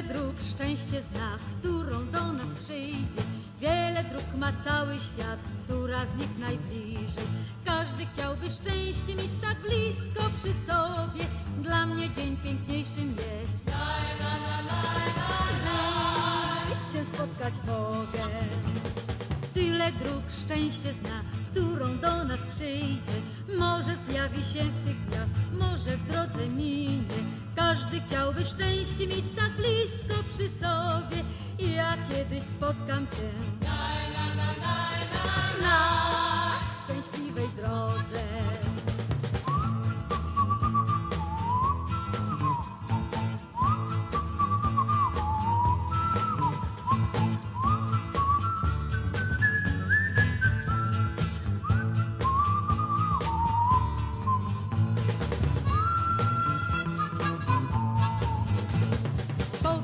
Tyle dróg szczęście zna, którą do nas przyjdzie. Wiele dróg ma cały świat, która z nich najbliżej. Każdy chciałby szczęście mieć tak blisko przy sobie. Dla mnie dzień piękniejszym jest. Gdy cię spotkać mogę. Tyle dróg szczęście zna, którą do nas przyjdzie. Może zjawi się w tych dniach, może w drodze minie. Każdy chciałby szczęście mieć tak blisko przy sobie. Ja kiedyś spotkam cię na szczęśliwej drodze.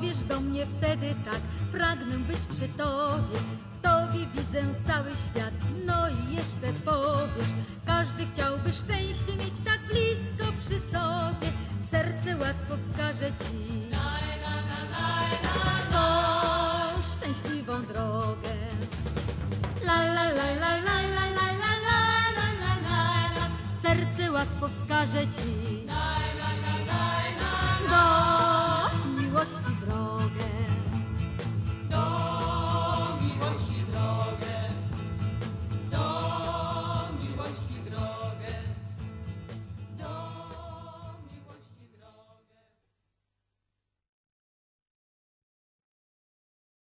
Powiesz do mnie wtedy tak, pragnę być przy tobie. W tobie widzę cały świat, no i jeszcze powiesz. Każdy chciałby szczęście mieć tak blisko przy sobie. Serce łatwo wskaże ci tą szczęśliwą drogę. La la la la la la la la la la la Serce łatwo wskaże ci broken.